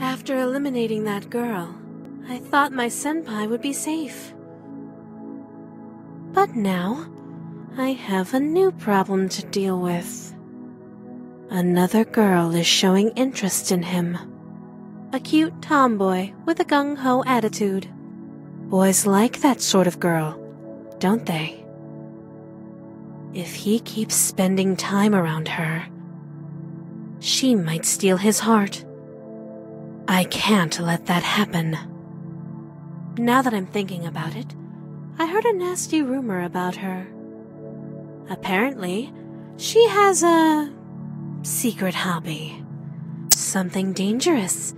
After eliminating that girl, I thought my senpai would be safe. But now, I have a new problem to deal with. Another girl is showing interest in him. A cute tomboy with a gung ho attitude. Boys like that sort of girl, don't they? If he keeps spending time around her, she might steal his heart. I can't let that happen. Now that I'm thinking about it, I heard a nasty rumor about her. Apparently, she has a secret hobby. Something dangerous.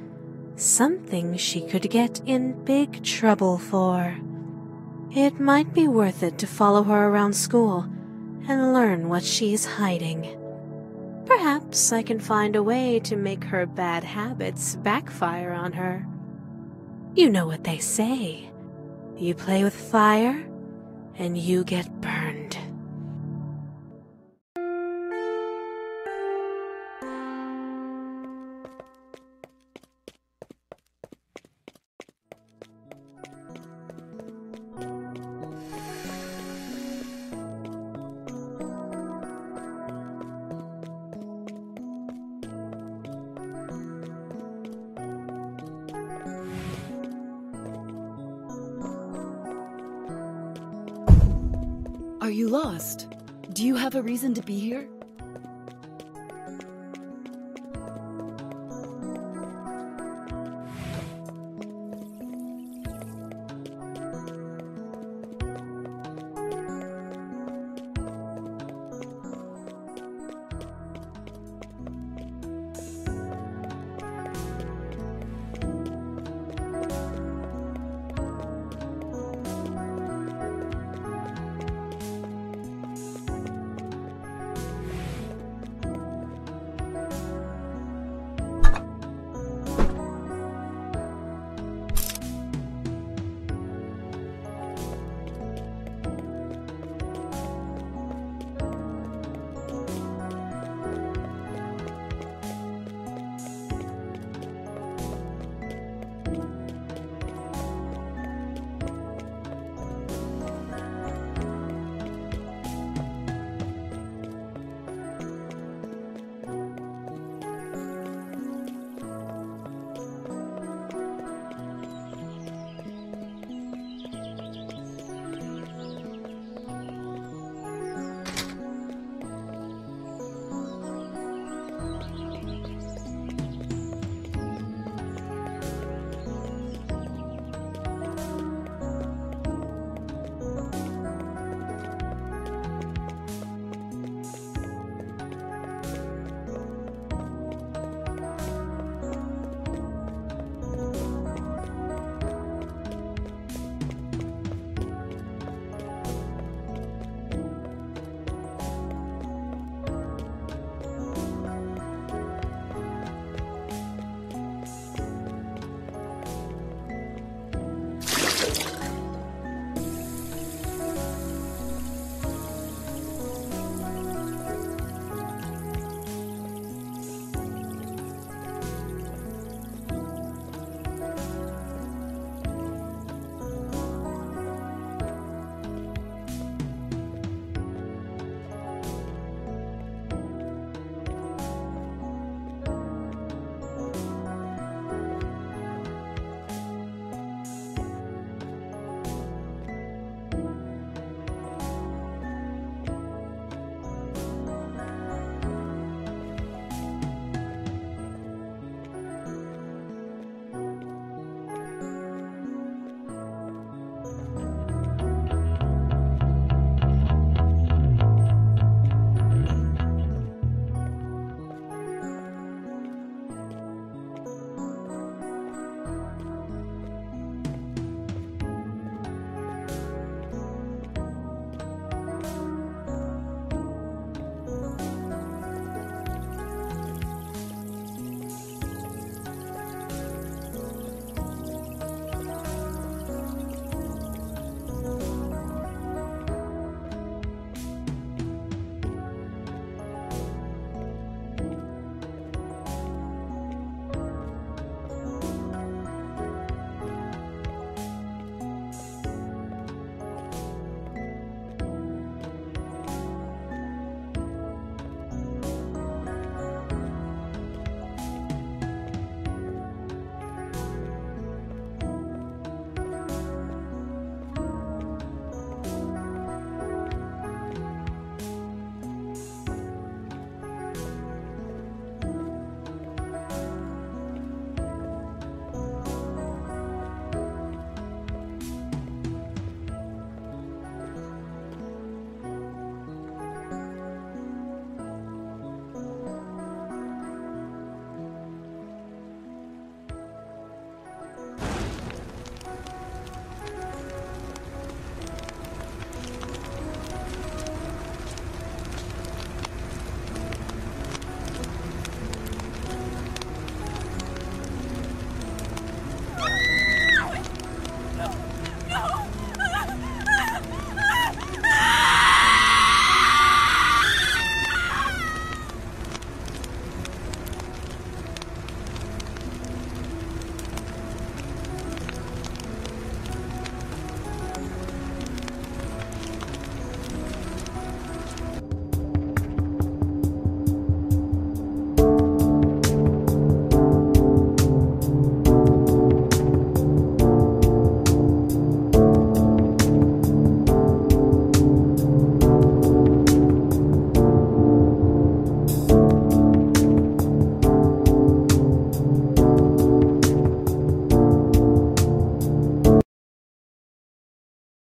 Something she could get in big trouble for. It might be worth it to follow her around school and learn what she's hiding. Perhaps I can find a way to make her bad habits backfire on her. You know what they say. You play with fire, and you get burned. You lost? Do you have a reason to be here?